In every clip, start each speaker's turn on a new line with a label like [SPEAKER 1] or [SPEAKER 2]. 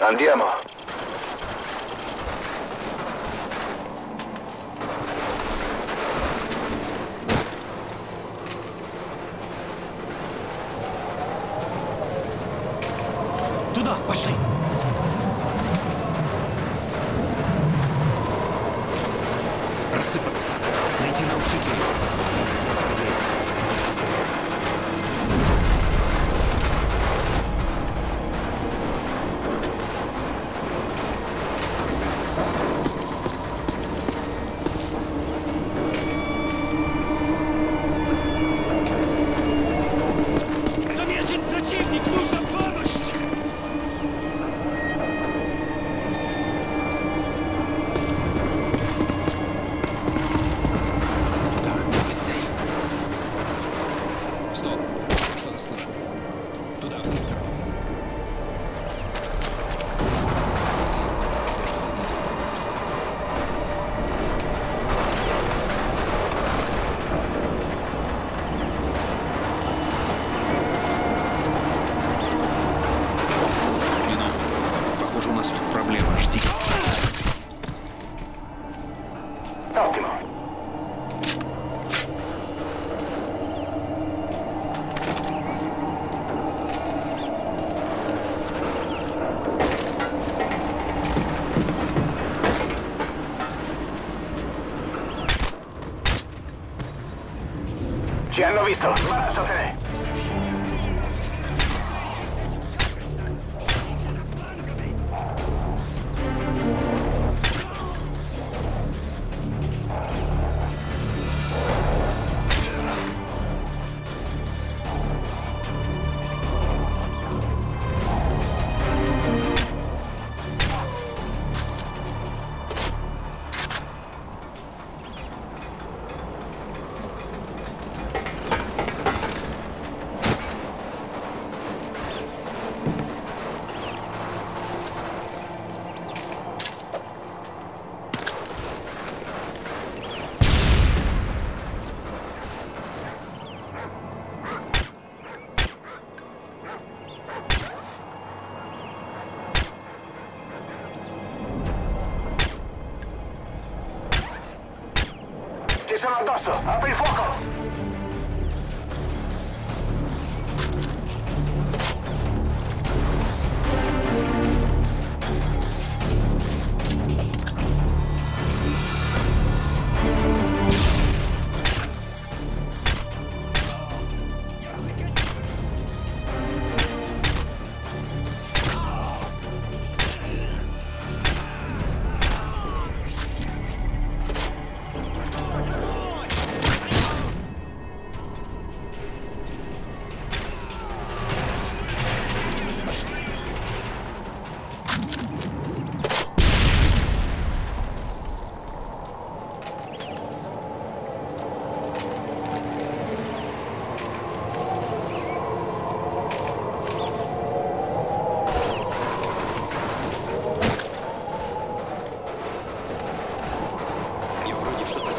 [SPEAKER 1] Andiamo.
[SPEAKER 2] Туда, пошли! Рассыпаться. Найти нарушителей. нас тут проблема. Жди.
[SPEAKER 1] Ottimo. Ci hanno visto. Imbarazzatene. Sono addosso. Apri il fuoco.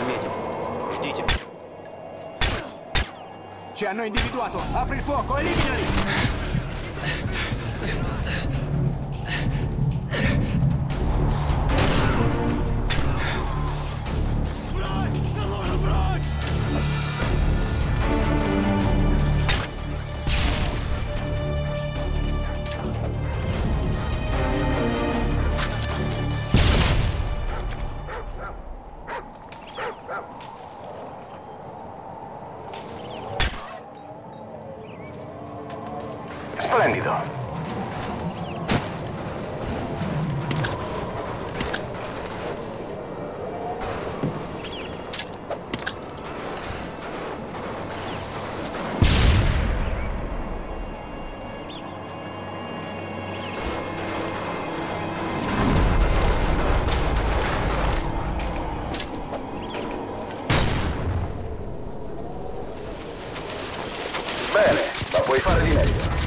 [SPEAKER 2] Заметил. Ждите.
[SPEAKER 3] Ci hanno individuato! Apri il fuoco, eliminali!
[SPEAKER 1] Splendido. Bene, ma puoi fare di meglio.